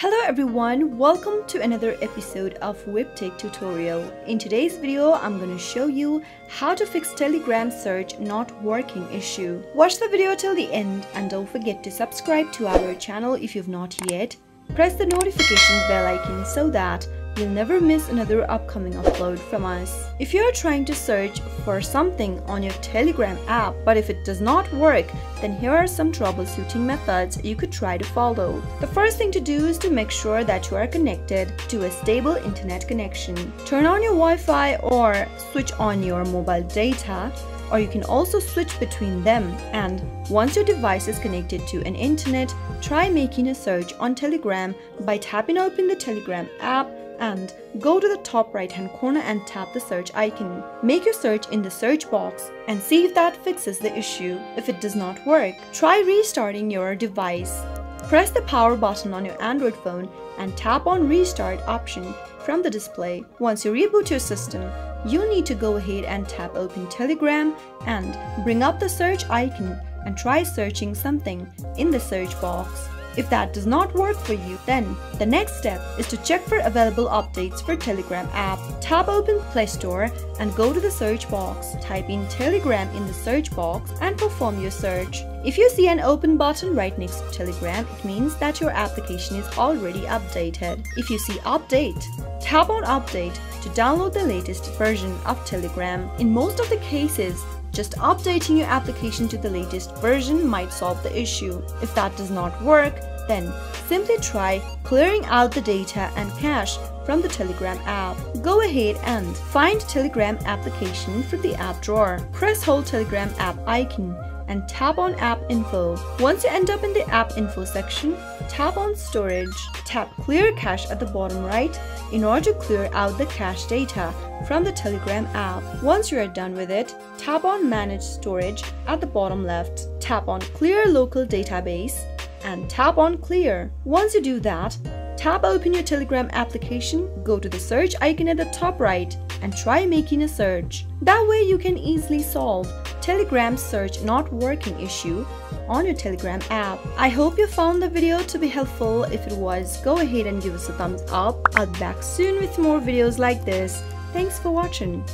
Hello everyone, welcome to another episode of WebTech tutorial. In today's video, I'm going to show you how to fix Telegram search not working issue. Watch the video till the end and don't forget to subscribe to our channel if you've not yet. Press the notification bell icon so that you'll never miss another upcoming upload from us. If you're trying to search for something on your Telegram app, but if it does not work, then here are some troubleshooting methods you could try to follow. The first thing to do is to make sure that you are connected to a stable internet connection. Turn on your Wi-Fi or switch on your mobile data or you can also switch between them and once your device is connected to an internet, try making a search on Telegram by tapping open the Telegram app and go to the top right hand corner and tap the search icon. Make your search in the search box and see if that fixes the issue. If it does not work, try restarting your device. Press the power button on your Android phone and tap on restart option from the display. Once you reboot your system, you need to go ahead and tap open Telegram and bring up the search icon and try searching something in the search box. If that does not work for you, then the next step is to check for available updates for Telegram app. Tap open Play Store and go to the search box. Type in Telegram in the search box and perform your search. If you see an open button right next to Telegram, it means that your application is already updated. If you see Update, tap on Update to download the latest version of Telegram. In most of the cases, just updating your application to the latest version might solve the issue. If that does not work, then simply try clearing out the data and cache from the Telegram app. Go ahead and find Telegram application from the app drawer. Press hold Telegram app icon and tap on App Info. Once you end up in the App Info section, tap on Storage. Tap Clear Cache at the bottom right in order to clear out the cache data from the Telegram app. Once you are done with it, tap on Manage Storage at the bottom left. Tap on Clear Local Database and tap on Clear. Once you do that, tap open your Telegram application, go to the search icon at the top right and try making a search. That way you can easily solve Telegram search not working issue on your Telegram app. I hope you found the video to be helpful. If it was, go ahead and give us a thumbs up. I'll be back soon with more videos like this. Thanks for watching.